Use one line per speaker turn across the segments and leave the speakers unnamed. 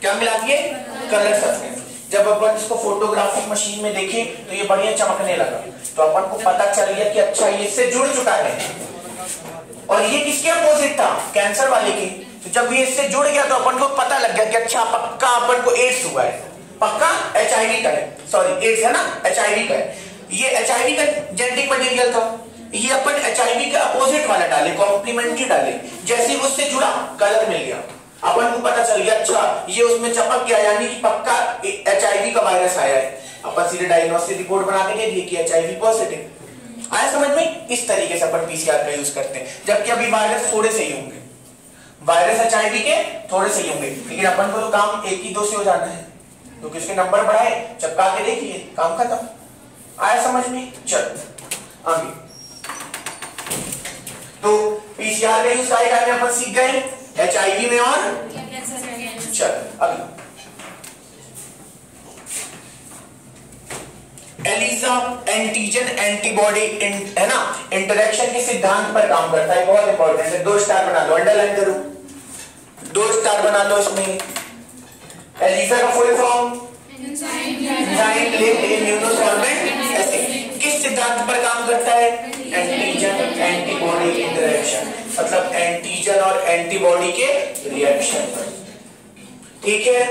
क्या मिला दिए? कलर सब्सटेंस जब अपन इसको फोटोग्राफिक मशीन में देखें तो ये बढ़िया चमकने लगा। तो अपन को पता चल गया कि अच्छा ये इससे जुड़ चुका है। और ये किसके अपोजिट था? कैंसर वाले के। तो जब ये इससे जुड़ गया तो अपन को पता लग गया कि अच्छा पक्का अपन को एड्स हुआ है। पक्का? एच का है। सॉरी एड्स है ना? एचआईवी का है। ये एच का जेनेटिक मटेरियल था। ये अपन एच आई वी का अपोजिट वाला डाले कॉम्प्लीमेंट्री डाले। जैसे उससे जुड़ा कलर मिल गया। अपन को पता चल गया अच्छा ये उसमें चपक गया, यानी कि पक्का एच का वायरस आया है। अपन सीधे डायग्नोस्टिक रिपोर्ट बना के दे दिए कि एच पॉजिटिव आया समझ में? इस तरीके से अपन पीसीआर का यूज़ करते हैं। जबकि अभी वायरस थोड़े से ही होंगे। वायरस एचआईवी के थोड़े से ही होंगे। लेकिन अपन को तो काम एक ही दो से हो जाना है। तो किसके नंबर बढ़ाए, चपका के देखिए, काम खत्म। आया समझ में? चल, आगे। तो पीसीआर का यूज़ का अपन सीख गए एच आई में और? चल अभी। एलिजा एंटीजन एंटीबॉडी है ना? इंटरेक्शन के सिद्धांत पर काम करता है बहुत इंपॉर्टेंट है। दो स्टार बना लो अंडरलाइन करो। दो स्टार बना दो इसमें। एलिजा का फुल फॉर्म किस सिद्धांत पर काम करता है? एंटीजन एंटीबॉडी इंटरेक्शन एंटीबॉडी के रिएक्शन पर। ठीक है?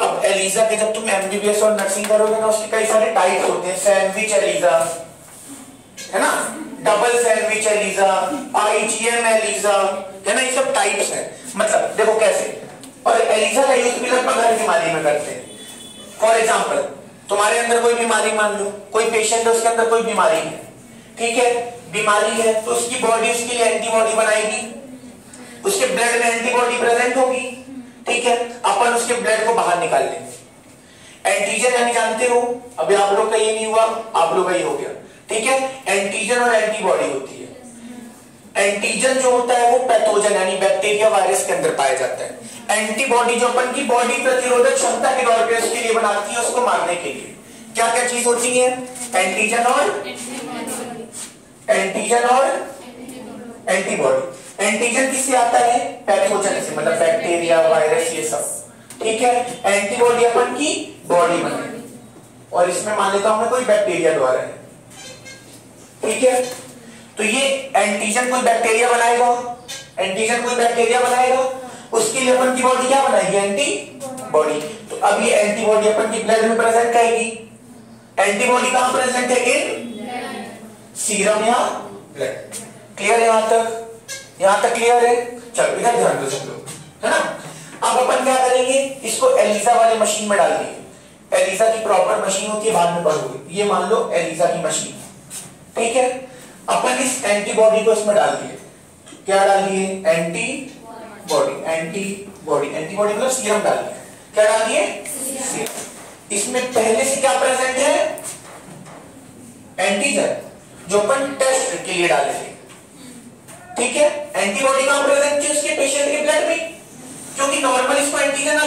अब एलिजा के जब तुम एमबीबीएस और नर्सिंग करोगे ना, उसके कई सारे टाइप्स होते हैं। सैंडविच एलिजा है ना? Double sandwich ELISA IgM ELISA है ना? ये सब टाइप्स हैं। मतलब देखो कैसे। और एलिजा का यूज़ भी लगभग हर बीमारी में करते हैं। फॉर एग्ज़ाम्पल तुम्हारे अंदर कोई बीमारी मान लो, कोई पेशेंट है, उसके अंदर कोई बीमारी है ठीक है? बीमारी है तो उसकी बॉडी उसके लिए एंटीबॉडी बनाएगी। उसके ब्लड में एंटीबॉडी प्रेजेंट होगी ठीक है? अपन उसके ब्लड को बाहर निकाल लेंगे। एंटीजन यानी जानते हो अभी आप लोग का ये नहीं हुआ आप लोग का ये हो गया। ठीक है? एंटीजन और एंटीबॉडी होती है। एंटीजन जो होता है वो पैथोजन यानी बैक्टीरिया वायरस के अंदर पाया जाता है। एंटीबॉडी जो अपन की बॉडी प्रतिरोधक क्षमता के तौर पर उसके लिए बनाती है उसको मारने के लिए। क्या क्या चीज़ होती है? एंटीजन और? एंटीजन और? एंटीबॉडी। एंटीजन किससे आता है? पैथोजन से मतलब बैक्टीरिया, वायरस, ये सब। ठीक है? एंटीबॉडी अपन की बॉडी बने और इसमें मान लेता हूँ मैं कोई बैक्टीरिया द्वारा है। ठीक है? तो ये एंटीजन कोई बैक्टीरिया बनाएगा? एंटीजन कोई बैक्टीरिया बनाएगा? उसके लिए अपन की बॉडी क्या बनाएगी? एंटी बॉडी तो अब ये एंटीबॉडी अपन की ब्लड में प्रेजेंट करेगी। एंटीबॉडी कहाँ प्रेजेंट है? इन सीरम या ब्लड क्लियर है यहाँ तक? यहाँ तक क्लियर है? चलो, इधर ध्यान दो सब लोग है ना? अब अपन क्या करेंगे? इसको एलिजा वाले मशीन में डाल दिए एलिजा की प्रॉपर मशीन होती है, बाद में पढ़ोगे। ये मान लो एलिजा की मशीन ठीक है? अपन इस एंटीबॉडी को इसमें डाल दिए। क्या डाल दिए? Antibody antibody antibody मतलब सीरम डाल दिया। क्या डाल दिए? इसमें पहले से क्या प्रेजेंट है? एंटीजन जो अपन टेस्ट के लिए डाले थे। ठीक है? एंटीबॉडी का प्रेजेंट थी उसके पेशेंट के ब्लड में? क्योंकि नॉर्मल इसको एंटीजन